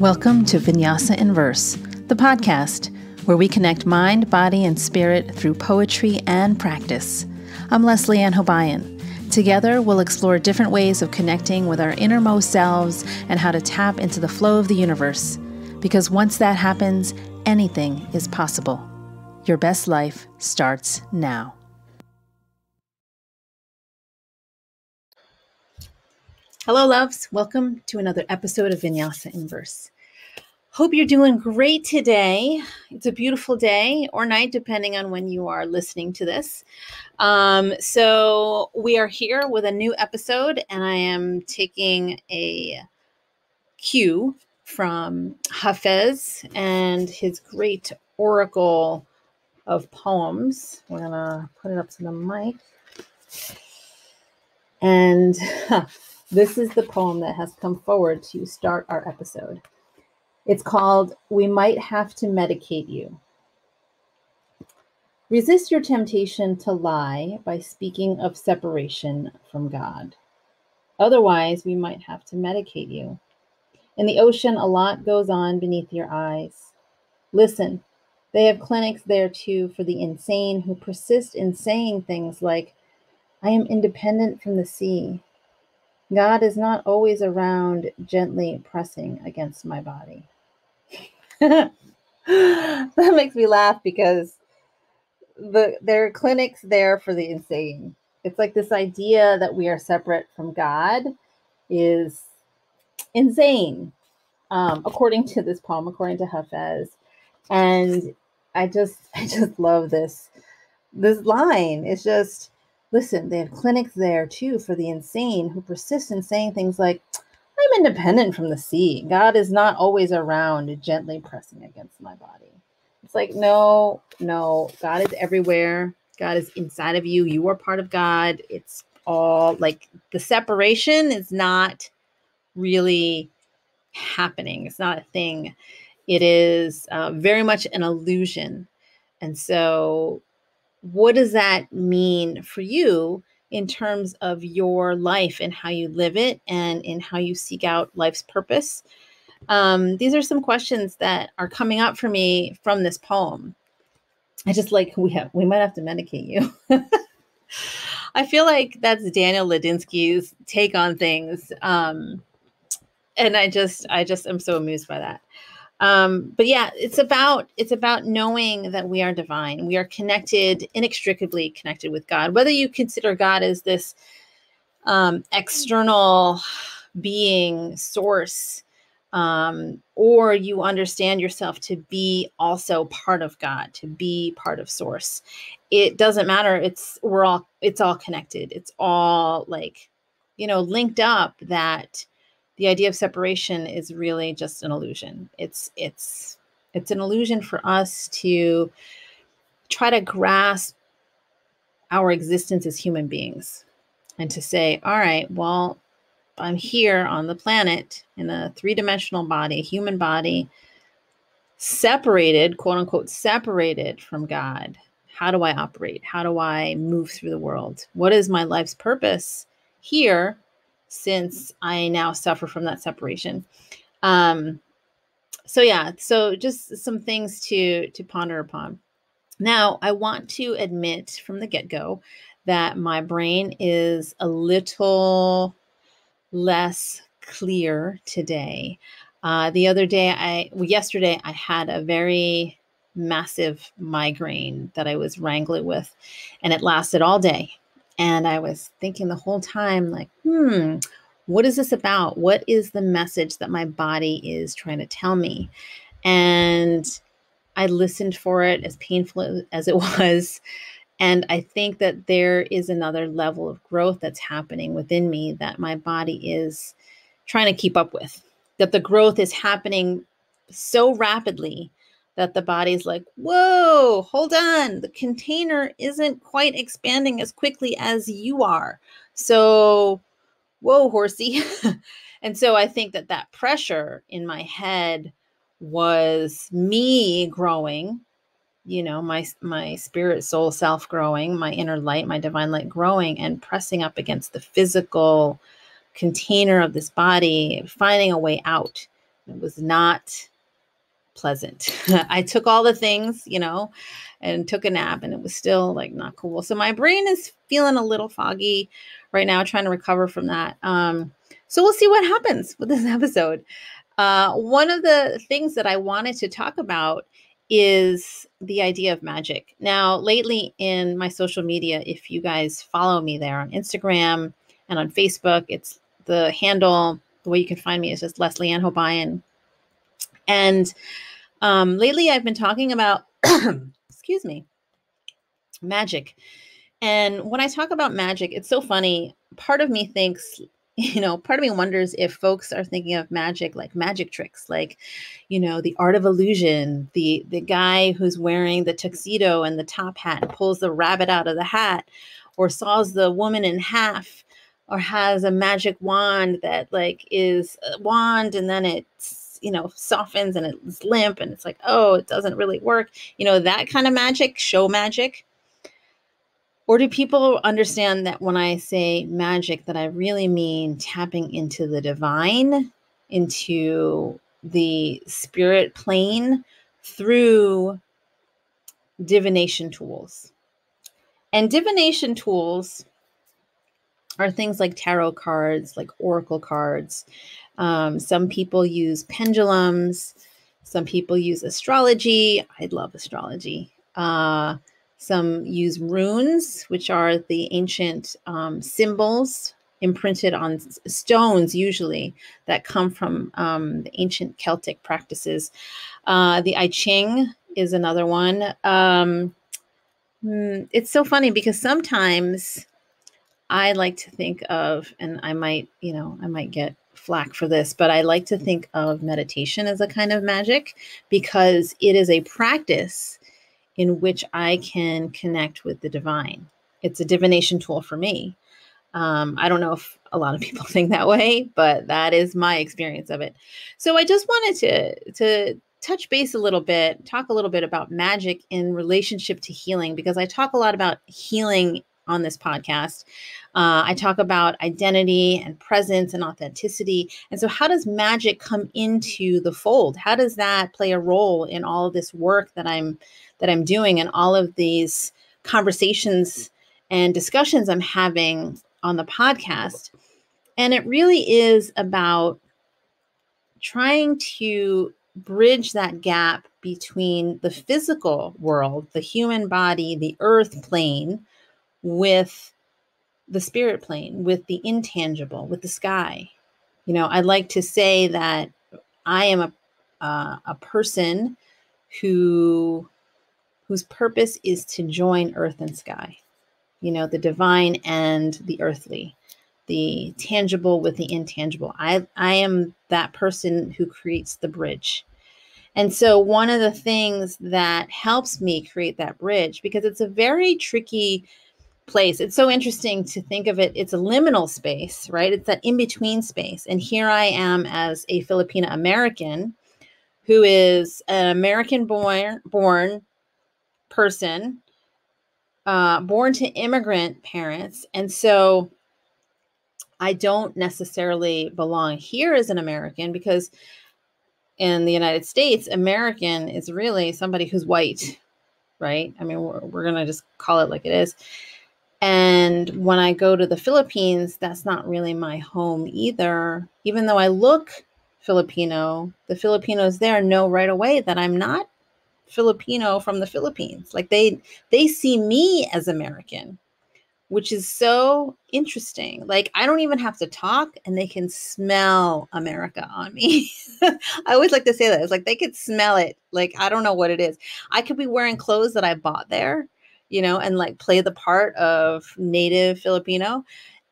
Welcome to Vinyasa in Verse, the podcast where we connect mind, body, and spirit through poetry and practice. I'm Leslieann Hobayan. Together, we'll explore different ways of connecting with our innermost selves and how to tap into the flow of the universe. Because once that happens, anything is possible. Your best life starts now. Hello, loves. Welcome to another episode of Vinyasa in Verse. Hope you're doing great today. It's a beautiful day or night, depending on when you are listening to this. Um, so, we are here with a new episode, and I am taking a cue from Hafez and his great oracle of poems. We're going to put it up to the mic. And This is the poem that has come forward to start our episode. It's called We Might Have to Medicate You. Resist your temptation to lie by speaking of separation from God. Otherwise, we might have to medicate you. In the ocean, a lot goes on beneath your eyes. Listen, they have clinics there too for the insane who persist in saying things like, I am independent from the sea. God is not always around gently pressing against my body. that makes me laugh because the there are clinics there for the insane. It's like this idea that we are separate from God is insane, um, according to this poem, according to Hafez. And I just I just love this this line. It's just Listen, they have clinics there too for the insane who persist in saying things like, I'm independent from the sea. God is not always around, gently pressing against my body. It's like, no, no, God is everywhere. God is inside of you. You are part of God. It's all like the separation is not really happening, it's not a thing. It is uh, very much an illusion. And so what does that mean for you in terms of your life and how you live it and in how you seek out life's purpose? Um, these are some questions that are coming up for me from this poem. I just like we have we might have to medicate you. I feel like that's Daniel Ladinsky's take on things. Um, and I just I just am so amused by that um, but yeah it's about it's about knowing that we are divine. We are connected inextricably connected with god. Whether you consider god as this um, external being source um, or you understand yourself to be also part of god to be part of source it doesn't matter. It's we're all it's all connected. It's all like you know linked up that the idea of separation is really just an illusion. It's it's it's an illusion for us to try to grasp our existence as human beings and to say, all right, well, I'm here on the planet in a three-dimensional body, a human body, separated, quote unquote, separated from God. How do I operate? How do I move through the world? What is my life's purpose here since I now suffer from that separation. Um, so yeah, so just some things to to ponder upon. Now, I want to admit from the get-go that my brain is a little less clear today. Uh, the other day, I well, yesterday I had a very massive migraine that I was wrangling with, and it lasted all day. And I was thinking the whole time, like, hmm, what is this about? What is the message that my body is trying to tell me? And I listened for it as painful as it was. And I think that there is another level of growth that's happening within me that my body is trying to keep up with. That the growth is happening so rapidly that the body's like, whoa, hold on. The container isn't quite expanding as quickly as you are. So, whoa, horsey. and so I think that that pressure in my head was me growing you know my my spirit soul self growing my inner light my divine light growing and pressing up against the physical container of this body finding a way out It was not pleasant. I took all the things, you know, and took a nap and it was still like not cool. So my brain is feeling a little foggy right now, trying to recover from that. Um, so we'll see what happens with this episode. Uh, one of the things that I wanted to talk about is the idea of magic. Now, lately in my social media, if you guys follow me there on Instagram and on Facebook, it's the handle, the way you can find me is just Leslieann Hobayan. And um, lately I've been talking about, excuse me, magic. And when I talk about magic, it's so funny. Part of me thinks you know, part of me wonders if folks are thinking of magic like magic tricks, like, you know, the art of illusion, the the guy who's wearing the tuxedo and the top hat and pulls the rabbit out of the hat, or saws the woman in half, or has a magic wand that like is a wand and then it's you know softens and it's limp and it's like oh it doesn't really work you know that kind of magic show magic or do people understand that when I say magic, that I really mean tapping into the divine, into the spirit plane through divination tools? And divination tools are things like tarot cards, like oracle cards. Um, some people use pendulums. Some people use astrology. I love astrology. Uh, some use runes, which are the ancient um, symbols imprinted on stones, usually that come from um, the ancient Celtic practices. Uh, the I Ching is another one. Um, hmm, it's so funny because sometimes I like to think of, and I might, you know, I might get flack for this, but I like to think of meditation as a kind of magic because it is a practice in which I can connect with the divine. It's a divination tool for me. Um, I don't know if a lot of people think that way, but that is my experience of it. So I just wanted to to touch base a little bit, talk a little bit about magic in relationship to healing, because I talk a lot about healing on this podcast. Uh, I talk about identity and presence and authenticity. And so, how does magic come into the fold? How does that play a role in all of this work that I'm that I'm doing and all of these conversations and discussions I'm having on the podcast? And it really is about trying to bridge that gap between the physical world, the human body, the earth plane, with the spirit plane, with the intangible, with the sky. You know, I'd like to say that I am a uh, a person who whose purpose is to join earth and sky. You know, the divine and the earthly, the tangible with the intangible. I I am that person who creates the bridge. And so one of the things that helps me create that bridge because it's a very tricky place. It's so interesting to think of it. It's a liminal space, right? It's that in between space. And here I am as a Filipina American who is an American born born person, uh, born to immigrant parents, and so I don't necessarily belong here as an American because in the United States, American is really somebody who's white, right? I mean, we're, we're going to just call it like it is. And when I go to the Philippines, that's not really my home either. Even though I look Filipino, the Filipinos there know right away that I'm not Filipino from the Philippines. Like they they see me as American, which is so interesting. Like I don't even have to talk and they can smell America on me. I always like to say that. It's like they could smell it. Like I don't know what it is. I could be wearing clothes that I bought there you know, and like play the part of native Filipino.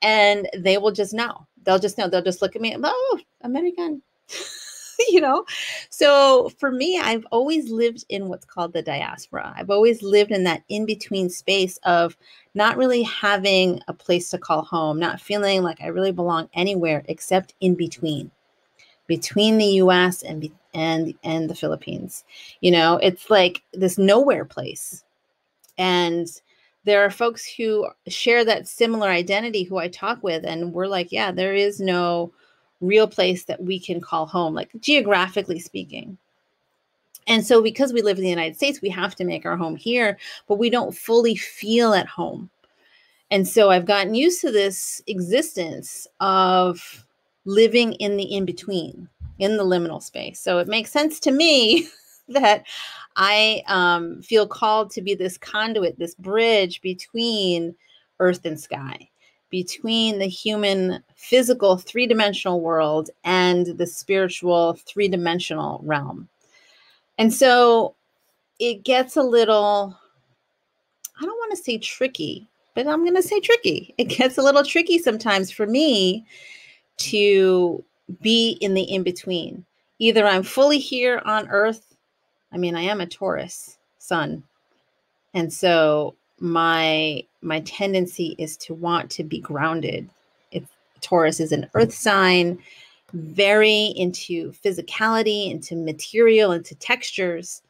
And they will just know. They'll just know. They'll just look at me, oh, American. you know? So for me, I've always lived in what's called the diaspora. I've always lived in that in between space of not really having a place to call home, not feeling like I really belong anywhere except in between, between the US and, and, and the Philippines. You know, it's like this nowhere place and there are folks who share that similar identity who I talk with, and we're like, yeah, there is no real place that we can call home, like geographically speaking. And so, because we live in the United States, we have to make our home here, but we don't fully feel at home. And so, I've gotten used to this existence of living in the in between, in the liminal space. So, it makes sense to me that I um, feel called to be this conduit, this bridge between earth and sky between the human physical three dimensional world and the spiritual three dimensional realm. And so it gets a little, I don't want to say tricky, but I'm going to say tricky. It gets a little tricky sometimes for me to be in the in between. Either I'm fully here on earth. I mean, I am a Taurus sun. And so my my tendency is to want to be grounded. If Taurus is an earth sign, very into physicality, into material, into textures.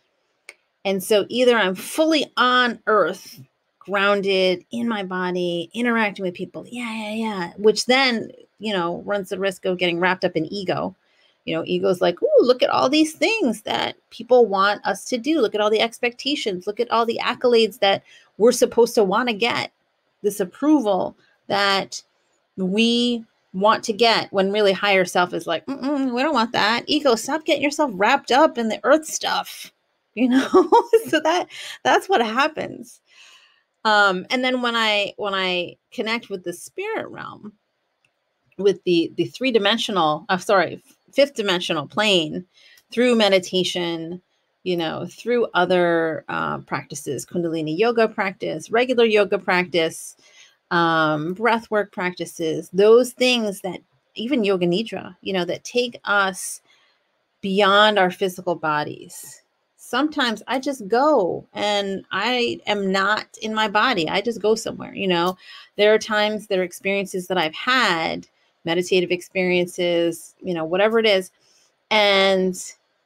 And so either I'm fully on earth, grounded in my body, interacting with people. Yeah, yeah, yeah. Which then, you know, runs the risk of getting wrapped up in ego. You know, ego's like, oh, look at all these things that people want us to do. Look at all the expectations. Look at all the accolades that we're supposed to want to get. This approval that we want to get when really higher self is like, we don't want that. Ego, stop getting yourself wrapped up in the earth stuff. You know, so that that's what happens. Um, and then when I when I connect with the spirit realm, with the the three dimensional, I'm uh, sorry, fifth dimensional plane through meditation, you know, through other uh, practices, Kundalini yoga practice, regular yoga practice, um, breath work practices, those things that even yoga nidra, you know, that take us beyond our physical bodies. Sometimes I just go and I am not in my body. I just go somewhere, you know. There are times, there are experiences that I've had meditative experiences, you know, whatever it is. And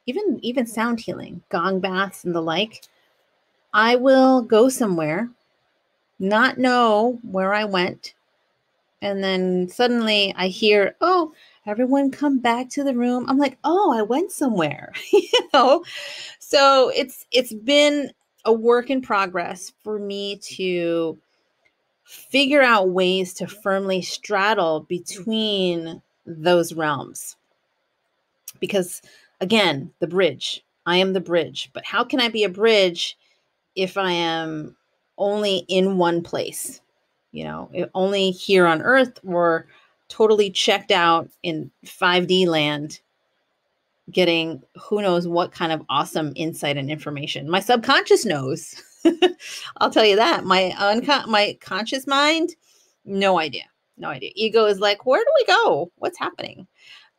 even even sound healing, gong baths and the like. I will go somewhere, not know where I went, and then suddenly I hear, "Oh, everyone come back to the room." I'm like, "Oh, I went somewhere." you know. So it's it's been a work in progress for me to figure out ways to firmly straddle between those realms. Because again, the bridge, I am the bridge. But how can I be a bridge if I am only in one place? You know, only here on earth or totally checked out in 5D land, getting who knows what kind of awesome insight and information. My subconscious knows. I'll tell you that. My uncon- my conscious mind, no idea. No idea. Ego is like, where do we go? What's happening?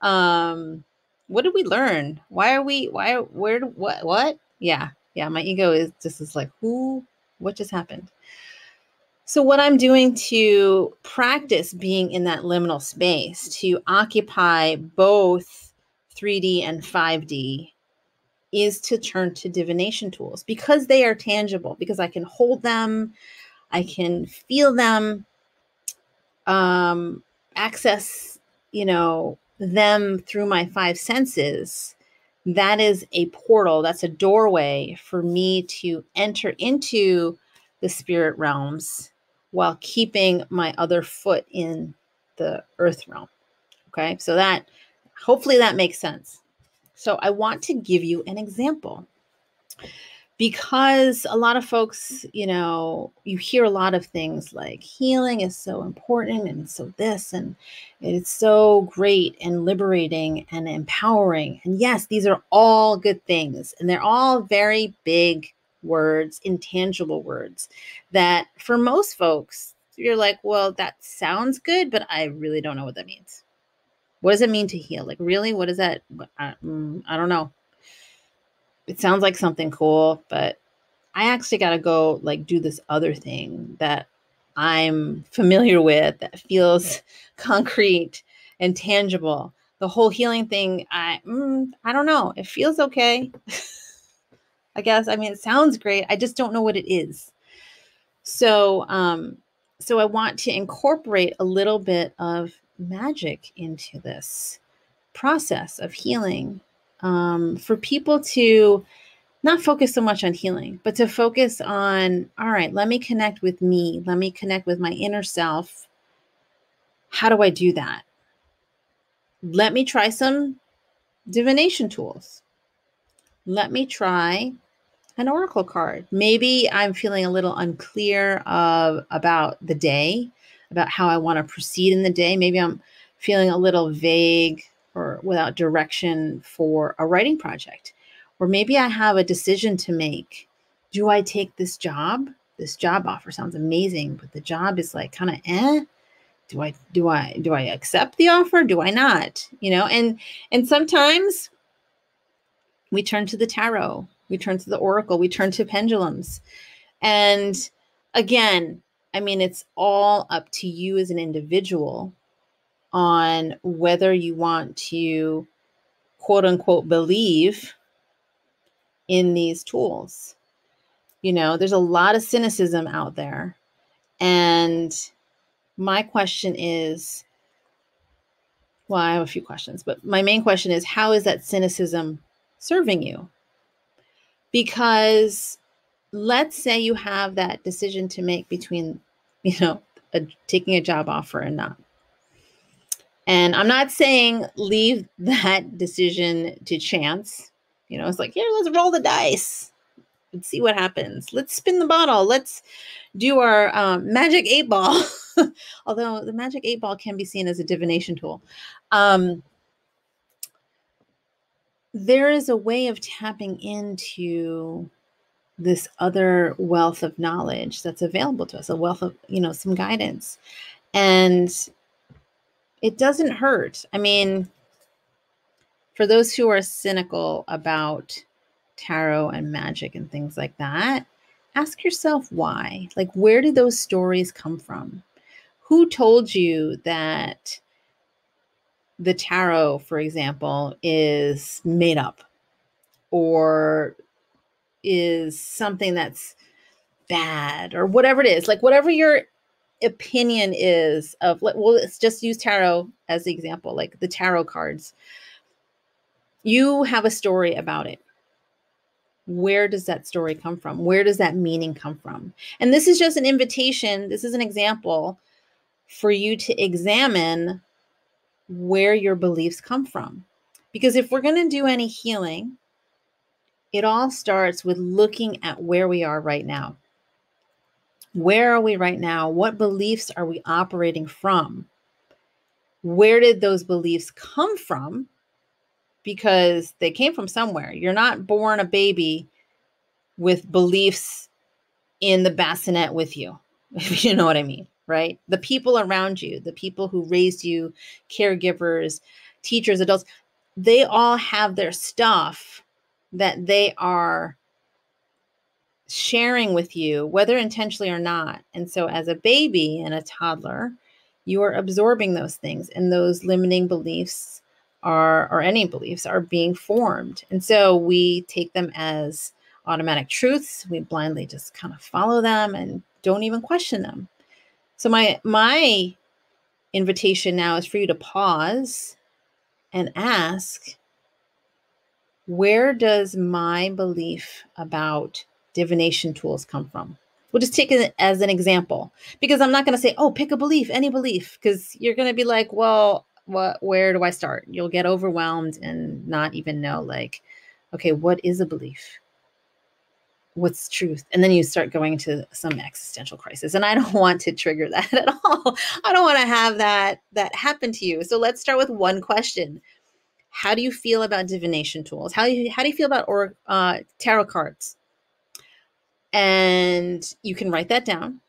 Um, what did we learn? Why are we why where what what? Yeah. Yeah, my ego is just is like, who what just happened? So, what I'm doing to practice being in that liminal space, to occupy both 3D and 5D, is to turn to divination tools because they are tangible, because I can hold them, I can feel them, um, access, you know, them through my five senses. That is a portal, that's a doorway for me to enter into the spirit realms while keeping my other foot in the earth realm. Okay, so that hopefully that makes sense. So I want to give you an example because a lot of folks, you know, you hear a lot of things like healing is so important and so this and it's so great and liberating and empowering. And yes, these are all good things and they're all very big words, intangible words that for most folks, you're like, well, that sounds good, but I really don't know what that means. What does it mean to heal? Like, really? What is that? I, mm, I don't know. It sounds like something cool, but I actually got to go like do this other thing that I'm familiar with that feels concrete and tangible. The whole healing thing, I mm, I don't know. It feels okay. I guess. I mean, it sounds great. I just don't know what it is. So, um, so I want to incorporate a little bit of magic into this process of healing um, for people to not focus so much on healing, but to focus on, all right, let me connect with me. Let me connect with my inner self. How do I do that? Let me try some divination tools. Let me try an oracle card. Maybe I'm feeling a little unclear of about the day, about how I want to proceed in the day. Maybe I'm feeling a little vague or without direction for a writing project. Or maybe I have a decision to make. Do I take this job? This job offer sounds amazing, but the job is like kind of eh. Do I do I do I accept the offer? Do I not? You know, and and sometimes we turn to the tarot, we turn to the oracle, we turn to pendulums. And again, I mean, it's all up to you as an individual on whether you want to quote unquote believe in these tools. You know, there's a lot of cynicism out there. And my question is well, I have a few questions, but my main question is how is that cynicism serving you? Because let's say you have that decision to make between, you know, a, taking a job offer and not. And I'm not saying leave that decision to chance. You know, it's like, here, let's roll the dice. Let's see what happens. Let's spin the bottle. Let's do our um, magic eight ball. Although the magic eight ball can be seen as a divination tool. Um, there is a way of tapping into this other wealth of knowledge that's available to us, a wealth of, you know, some guidance. And it doesn't hurt. I mean, for those who are cynical about tarot and magic and things like that, ask yourself why. Like, where did those stories come from? Who told you that the tarot, for example, is made up or is something that's bad or whatever it is? Like, whatever your opinion is of well let's just use tarot as the example like the tarot cards. You have a story about it. Where does that story come from? Where does that meaning come from? And this is just an invitation this is an example for you to examine where your beliefs come from. Because if we're going to do any healing it all starts with looking at where we are right now where are we right now? What beliefs are we operating from? Where did those beliefs come from? Because they came from somewhere. You're not born a baby with beliefs in the bassinet with you, if you know what I mean, right? The people around you, the people who raised you, caregivers, teachers, adults, they all have their stuff that they are sharing with you, whether intentionally or not. And so, as a baby and a toddler, you are absorbing those things, and those limiting beliefs are, or any beliefs, are being formed. And so, we take them as automatic truths. We blindly just kind of follow them and don't even question them. So, my, my invitation now is for you to pause and ask where does my belief about divination tools come from. We'll just take it as an example because I'm not going to say, oh, pick a belief, any belief, because you're going to be like, well, what, where do I start? You'll get overwhelmed and not even know, like, okay, what is a belief? What's truth? And then you start going into some existential crisis. And I don't want to trigger that at all. I don't want to have that that happen to you. So let's start with one question. How do you feel about divination tools? How do you, how do you feel about or uh, tarot cards? And you can write that down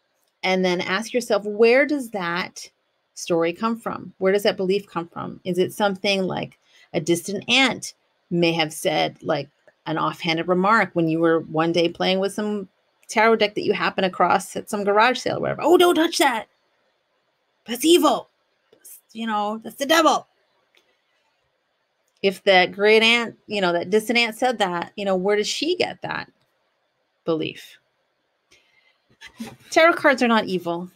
and then ask yourself, where does that story come from? Where does that belief come from? Is it something like a distant aunt may have said, like an offhanded remark when you were one day playing with some tarot deck that you happen across at some garage sale or whatever? Oh, don't touch that. That's evil. you know, that's the devil. If that great aunt, you know, that distant aunt said that, you know, where does she get that? belief. Tarot cards are not evil,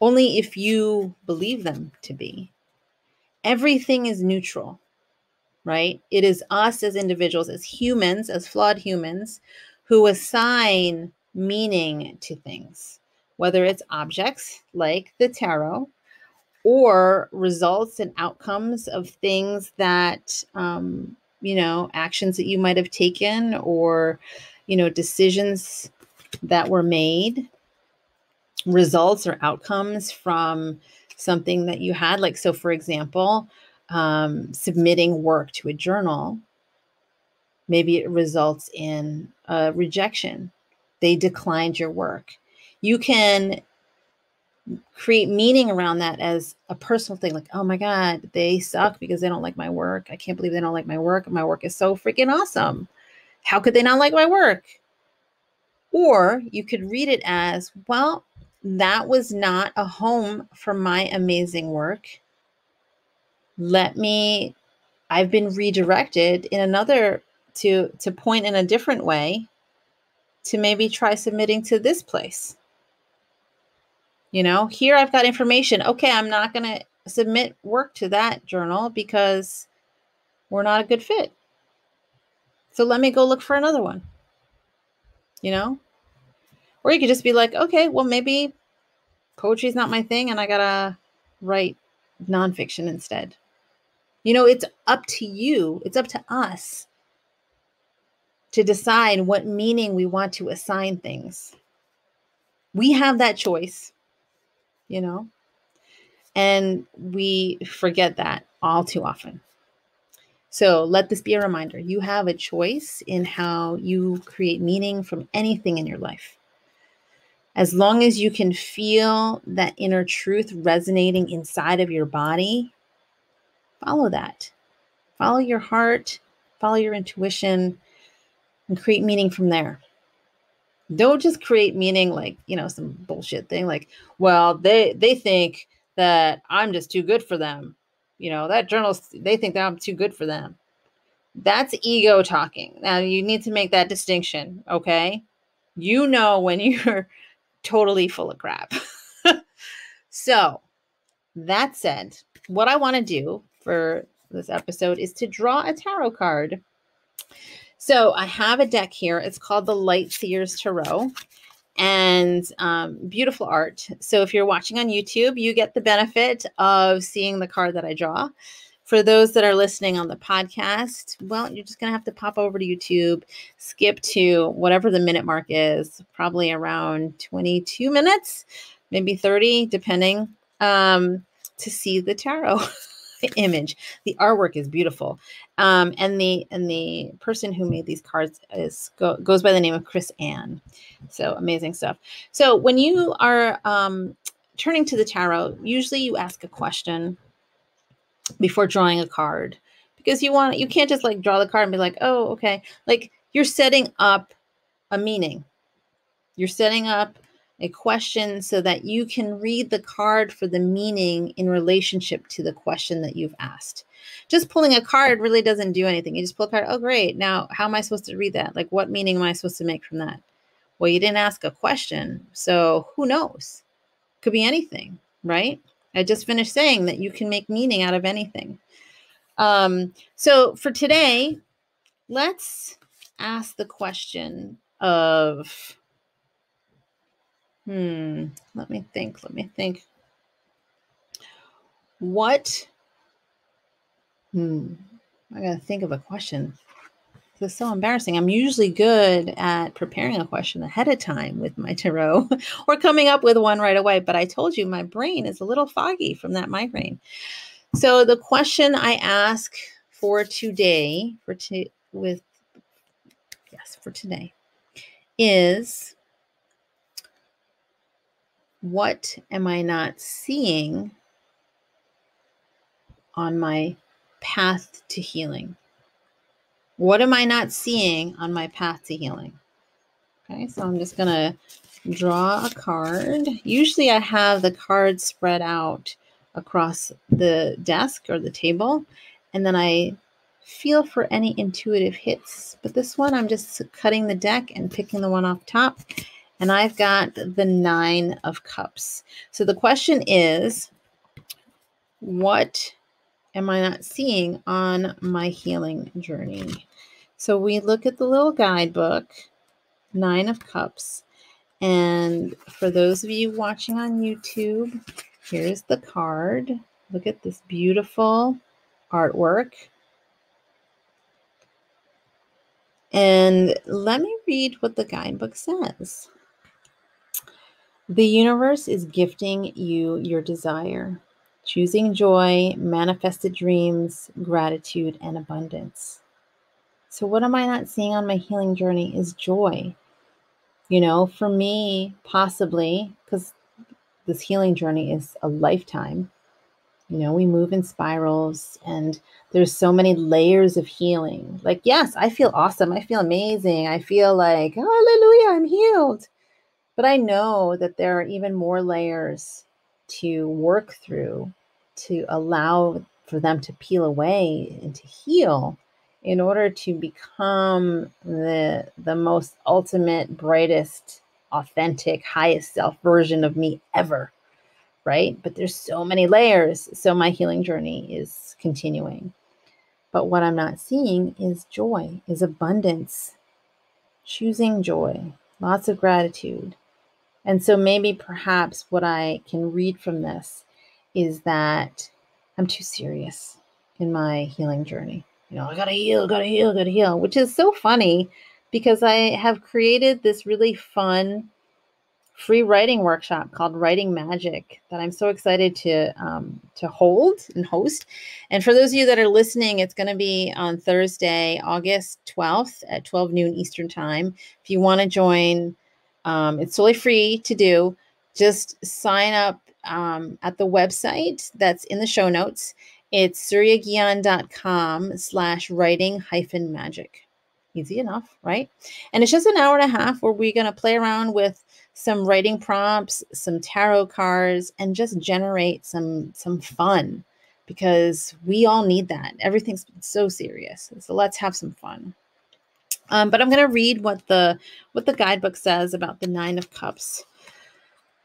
only if you believe them to be. Everything is neutral. right? It is us as individuals, as humans, as flawed humans, who assign meaning to things, whether it's objects like the tarot or results and outcomes of things that, um, you know, actions that you might have taken or, you know, decisions that were made, results or outcomes from something that you had. Like, so for example, um, submitting work to a journal, maybe it results in a rejection. They declined your work. You can create meaning around that as a personal thing like oh my god they suck because they don't like my work. I can't believe they don't like my work. My work is so freaking awesome. How could they not like my work? Or you could read it as well that was not a home for my amazing work. Let me i've been redirected in another to to point in a different way to maybe try submitting to this place you know, here I've got information. Okay, I'm not going to submit work to that journal because we're not a good fit. So let me go look for another one. You know? Or you could just be like, okay, well, maybe poetry is not my thing and I got to write nonfiction instead. You know, it's up to you, it's up to us to decide what meaning we want to assign things. We have that choice you know? And we forget that all too often. So let this be a reminder you have a choice in how you create meaning from anything in your life. As long as you can feel that inner truth resonating inside of your body, follow that. Follow your heart, follow your intuition, and create meaning from there. Don't just create meaning like, you know, some bullshit thing like, well, they they think that I'm just too good for them. You know, that journalist they think that I'm too good for them. That's ego talking. Now you need to make that distinction, okay? You know when you're totally full of crap. so, that said, what I want to do for this episode is to draw a tarot card so I have a deck here. It's called the Light Seers Tarot and um, beautiful art. So if you're watching on YouTube, you get the benefit of seeing the card that I draw. For those that are listening on the podcast, well, you're just going to have to pop over to YouTube, skip to whatever the minute mark is, probably around 22 minutes, maybe 30, depending, um, to see the tarot. image. The artwork is beautiful, um, and the and the person who made these cards is go, goes by the name of Chris-Anne. So amazing stuff. So when you are um, turning to the tarot, usually you ask a question before drawing a card because you want you can't just like draw the card and be like, oh, okay, like you're setting up a meaning. You're setting up a question so that you can read the card for the meaning in relationship to the question that you've asked. Just pulling a card really doesn't do anything. You just pull a card. Oh, great. Now, how am I supposed to read that? Like, what meaning am I supposed to make from that? Well, you didn't ask a question. So who knows? Could be anything, right? I just finished saying that you can make meaning out of anything. Um, so for today, let's ask the question of Hmm. Let me think. Let me think. What? Hmm. I gotta think of a question. It's so embarrassing. I'm usually good at preparing a question ahead of time with my tarot or coming up with one right away. But I told you my brain is a little foggy from that migraine. So the question I ask for today, for to with yes, for today, is what am I not seeing on my path to healing? What am I not seeing on my path to healing? Okay, so I'm just going to draw a card. Usually I have the cards spread out across the desk or the table, and then I feel for any intuitive hits. But this one, I'm just cutting the deck and picking the one off top and I've got the Nine of Cups. So the question is what am I not seeing on my healing journey? So we look at the little guidebook, Nine of Cups. And for those of you watching on YouTube, here's the card. Look at this beautiful artwork. And let me read what the guidebook says. The universe is gifting you your desire, choosing joy, manifested dreams, gratitude, and abundance. So, what am I not seeing on my healing journey is joy. You know, for me, possibly, because this healing journey is a lifetime. You know, we move in spirals and there's so many layers of healing. Like, yes, I feel awesome. I feel amazing. I feel like, hallelujah, I'm healed. But I know that there are even more layers to work through to allow for them to peel away and to heal in order to become the the most ultimate brightest authentic highest self version of me ever right? But there's so many layers so my healing journey is continuing. But what i'm not seeing is joy is abundance. Choosing joy lots of gratitude and so maybe perhaps what i can read from this is that i'm too serious in my healing journey you know, I gotta heal, gotta heal, gotta heal, which is so funny because I have created this really fun free writing workshop called Writing Magic that I'm so excited to um, to hold and host. And for those of you that are listening, it's going to be on Thursday, August 12th at 12 noon Eastern Time. If you want to join, um, it's totally free to do. Just sign up um, at the website that's in the show notes it's suryagian.com slash writing hyphen magic. Easy enough, right? And it's just an hour and a half where we're going to play around with some writing prompts, some tarot cards, and just generate some some fun because we all need that. Everything's so serious. So let's have some fun. Um, but I'm going to read what the what the guidebook says about the Nine of Cups.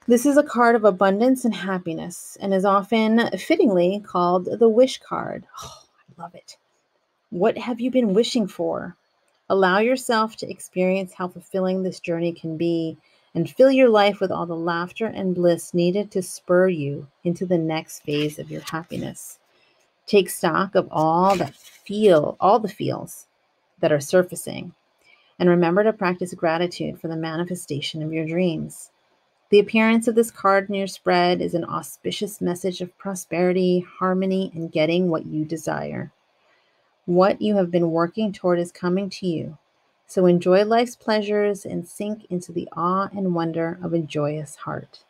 This is a card of abundance and happiness and is often fittingly called the wish card. Oh, I love it. What have you been wishing for? Allow yourself to experience how fulfilling this journey can be and fill your life with all the laughter and bliss needed to spur you into the next phase of your happiness. Take stock of all that feel, all the feels that are surfacing, and remember to practice gratitude for the manifestation of your dreams. The appearance of this card in your spread is an auspicious message of prosperity, harmony, and getting what you desire. What you have been working toward is coming to you. So enjoy life's pleasures and sink into the awe and wonder of a joyous heart.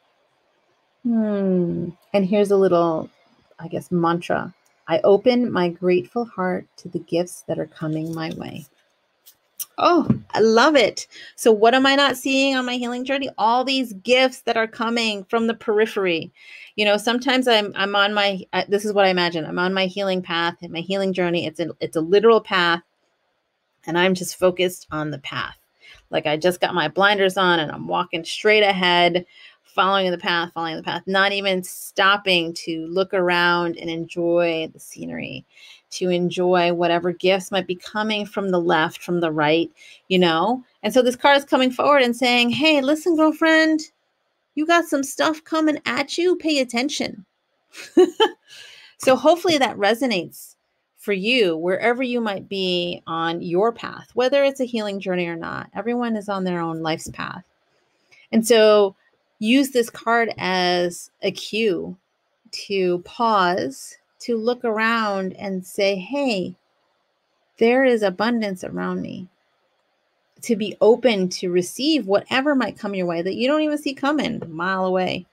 Hmm. And here's a little, I guess, mantra I open my grateful heart to the gifts that are coming my way. Oh, I love it. So, what am I not seeing on my healing journey? All these gifts that are coming from the periphery. You know, sometimes I'm I'm on my uh, this is what I imagine. I'm on my healing path, and my healing journey. It's a it's a literal path, and I'm just focused on the path. Like I just got my blinders on, and I'm walking straight ahead, following the path, following the path, not even stopping to look around and enjoy the scenery to enjoy whatever gifts might be coming from the left, from the right, you know? And so this card is coming forward and saying, hey, listen, girlfriend, you got some stuff coming at you. Pay attention. so hopefully that resonates for you wherever you might be on your path, whether it's a healing journey or not. Everyone is on their own life's path. And so use this card as a cue to pause to look around and say, hey, there is abundance around me. To be open to receive whatever might come your way that you don't even see coming a mile away.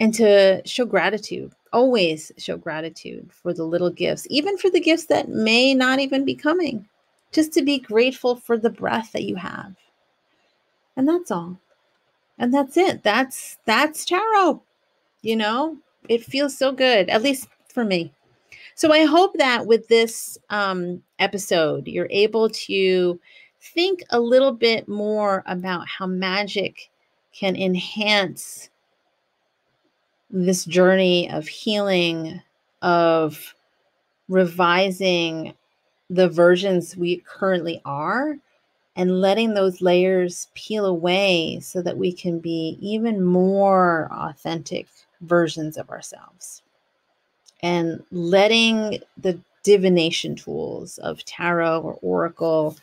And to show gratitude, always show gratitude for the little gifts, even for the gifts that may not even be coming. Just to be grateful for the breath that you have. And that's all. And that's it. That's that's tarot. You know, it feels so good, at least for me. So I hope that with this um, episode, you're able to think a little bit more about how magic can enhance this journey of healing, of revising the versions we currently are and letting those layers peel away so that we can be even more authentic versions of ourselves. And letting the divination tools of tarot or oracle,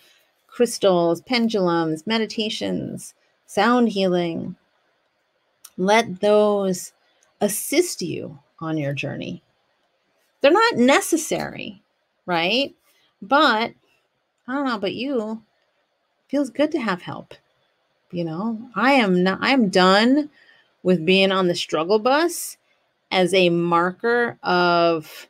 crystals, pendulums, meditations, sound healing, let those assist you on your journey. They're not necessary, right? But I don't know about you, feels good to have help. You know, I am not I am done with being on the struggle bus as a marker of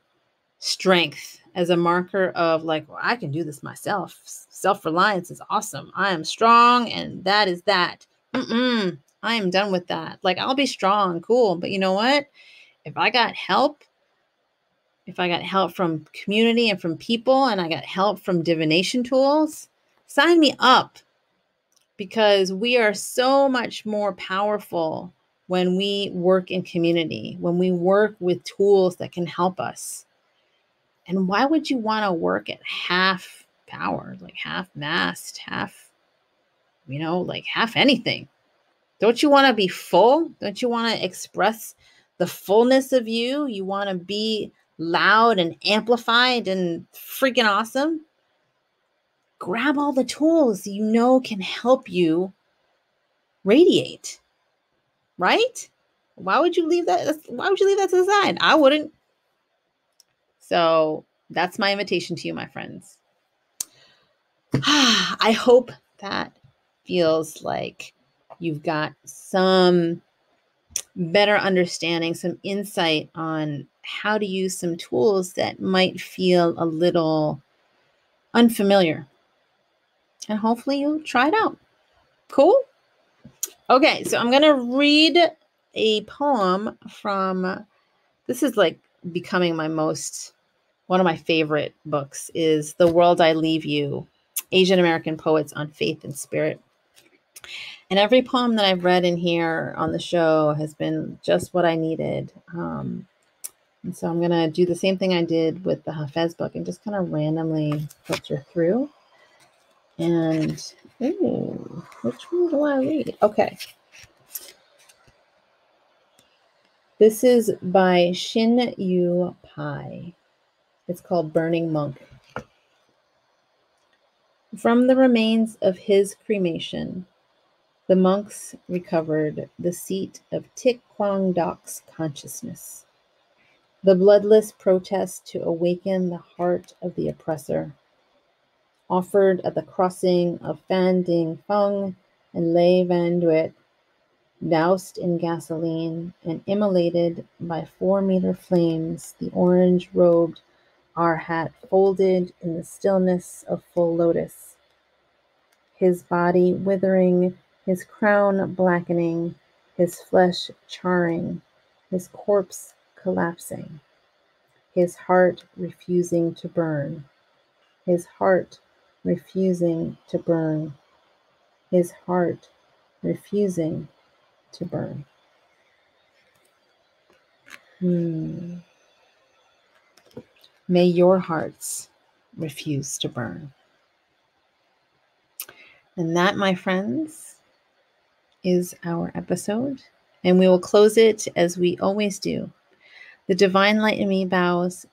strength, as a marker of like, well, I can do this myself. Self reliance is awesome. I am strong, and that is that. Mm-mm, I am done with that. Like, I'll be strong, cool. But you know what? If I got help, if I got help from community and from people, and I got help from divination tools, sign me up because we are so much more powerful when we work in community, when we work with tools that can help us. And why would you want to work at half power, like half mast, half, you know, like half anything? Don't you want to be full? Don't you want to express the fullness of you? You want to be loud and amplified and freaking awesome? Grab all the tools you know can help you radiate. Right? Why would you leave that? Why would you leave that to the side? I wouldn't. So that's my invitation to you, my friends. I hope that feels like you've got some better understanding, some insight on how to use some tools that might feel a little unfamiliar. And hopefully you'll try it out. Cool? Okay, so I'm going to read a poem from this is like becoming my most one of my favorite books is The World I Leave You Asian American Poets on Faith and Spirit. And every poem that I've read in here on the show has been just what I needed. Um, and so I'm going to do the same thing I did with the Hafez book and just kind of randomly filter through. And, ooh, which one do I read? Okay. This is by Shin Yu Pai. It's called Burning Monk. From the remains of his cremation, the monks recovered the seat of Thich Quang Duc's consciousness, the bloodless protest to awaken the heart of the oppressor, offered at the crossing of Phan Dinh Phung and Le Van Duyet, doused in gasoline and immolated by four meter flames, the orange robed Arhat folded in the stillness of full lotus, his body withering his crown blackening, his flesh charring, his corpse collapsing, his heart refusing to burn, his heart refusing to burn, his heart refusing to burn. Hmm. May your hearts refuse to burn. And that, my friends, is our episode, and we will close it as we always do. The divine light in me bows